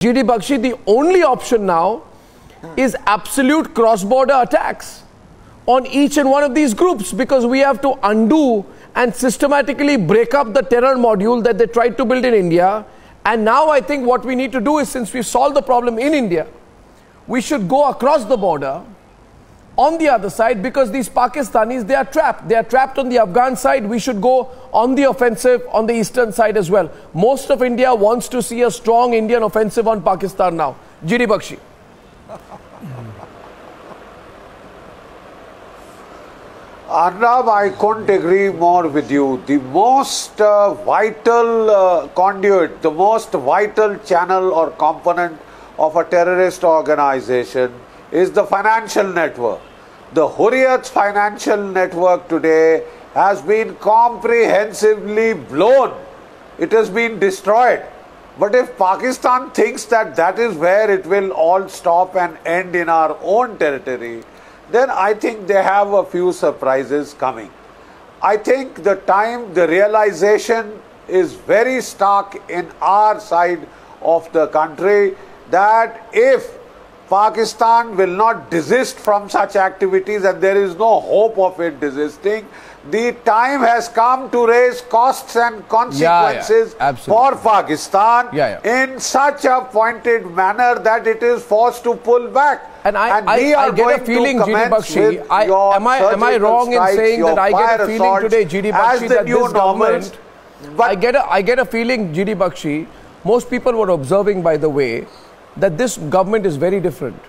GD Bakshi, the only option now is absolute cross border attacks on each and one of these groups because we have to undo and systematically break up the terror module that they tried to build in India. And now I think what we need to do is since we've solved the problem in India, we should go across the border on the other side because these Pakistanis, they are trapped. They are trapped on the Afghan side. We should go on the offensive on the eastern side as well. Most of India wants to see a strong Indian offensive on Pakistan now. GD Bakshi. Arnab, I couldn't agree more with you. The most uh, vital uh, conduit, the most vital channel or component of a terrorist organization is the financial network. The Hurriyat's financial network today has been comprehensively blown. It has been destroyed. But if Pakistan thinks that that is where it will all stop and end in our own territory, then I think they have a few surprises coming. I think the time, the realization is very stark in our side of the country that if Pakistan will not desist from such activities and there is no hope of it desisting, the time has come to raise costs and consequences yeah, for Pakistan yeah, in such a pointed manner that it is forced to pull back. And I, and I, I get a feeling, GD Bakshi, I, am, I, am I wrong in saying that I get a feeling today, GD Bakshi, that this government, I get, a, I get a feeling, GD Bakshi, most people were observing, by the way, that this government is very different.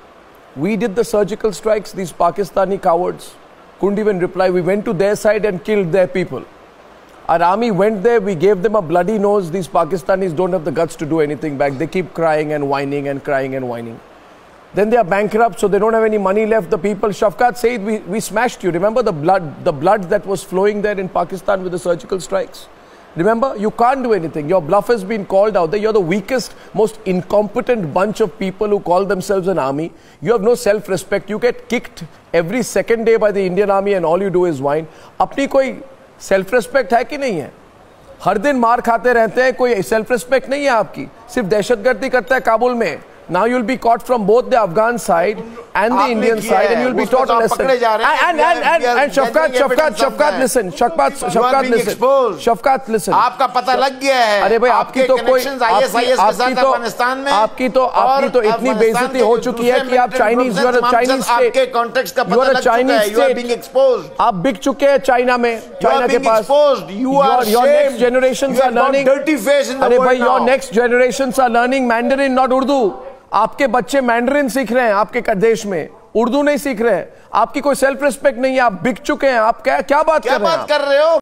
We did the surgical strikes, these Pakistani cowards couldn't even reply. We went to their side and killed their people. Our army went there, we gave them a bloody nose. These Pakistanis don't have the guts to do anything back. They keep crying and whining and crying and whining. Then they are bankrupt, so they don't have any money left. The people, Shafkat said, we, we smashed you. Remember the blood, the blood that was flowing there in Pakistan with the surgical strikes? Remember, you can't do anything. Your bluff has been called out there. You're the weakest, most incompetent bunch of people who call themselves an army. You have no self respect. You get kicked every second day by the Indian army and all you do is whine. अपनी कोई self respect है कि नहीं है हर दिन मार खाते रहते हैं कोई सेल्फ रिस्पेक्ट नहीं है आपकी सिर्फ दहशतगर्दी करता है काबुल में now you'll be caught from both the Afghan side And the Indian side, and you'll be taught a lesson. And and and and, and Shafkat, Shafkat, Shafkat, listen, Shafkat, Shafkat, listen, Shafkat, listen. आपका पता लग गया है। अरे भाई आपकी तो कोई आपकी तो आपकी तो आपकी तो इतनी बेइज्जती हो चुकी है कि आप चाइनीज़ यू आर चाइनीज़ आपके कॉन्टेक्स्ट का पता लग you are Chinese state being exposed आप बिक चुके हैं चाइना में चाइना के पास. You are your next generations are learning dirty face in the अरे भाई your now. Next generations are learning Mandarin not Urdu आपके बच्चे मैंड्रिन सीख रहे हैं आपके देश में उर्दू नहीं सीख रहे हैं आपकी कोई सेल्फ रिस्पेक्ट नहीं है आप बिक चुके हैं आप क्या क्या बात क्या कर रहे हैं बात कर रहे हो?